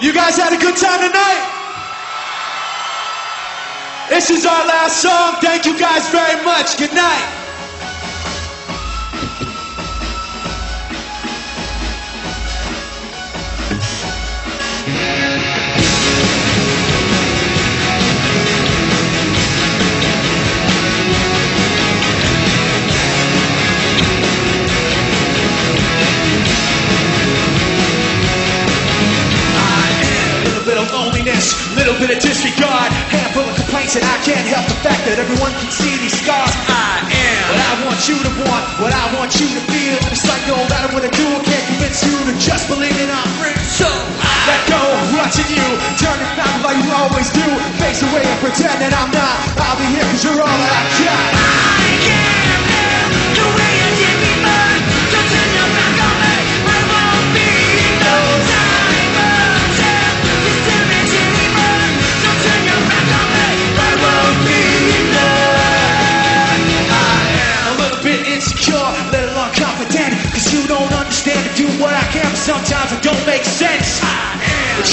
You guys had a good time tonight? This is our last song. Thank you guys very much. Good night. Loneliness, little bit of disregard, handful of complaints, and I can't help the fact that everyone can see these scars. I am what I want you to want, what I want you to feel. It's like no matter what I do, I can't convince you to just believe it. I'm free. So I let go, watching you turn it back like you always do. Face away and pretend that I'm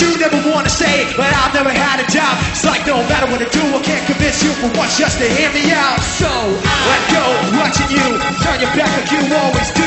you never wanna say it, but I've never had a job. It's like no matter what I do, I can't convince you for once just to hear me out. So let go, watching you turn your back like you always do.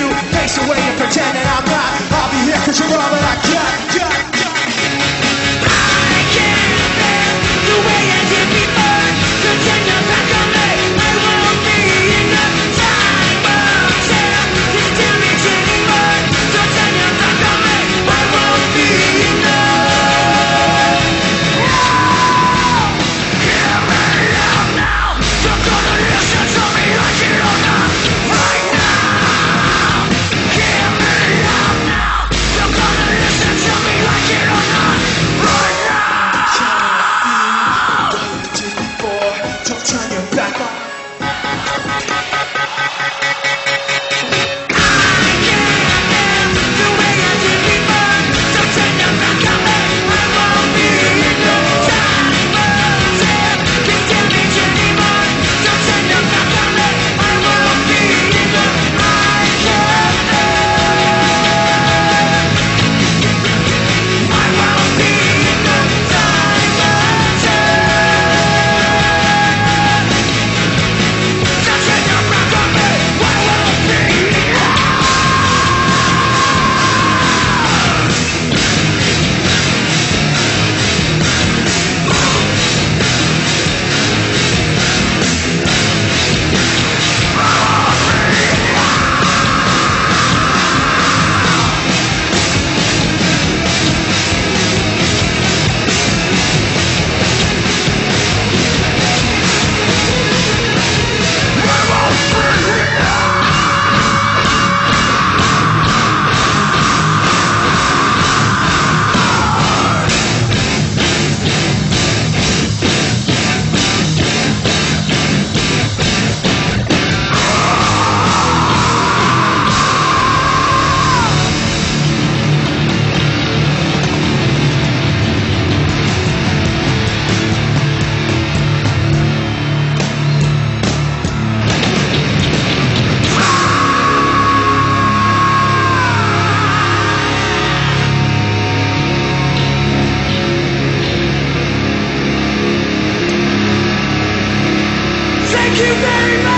you very much.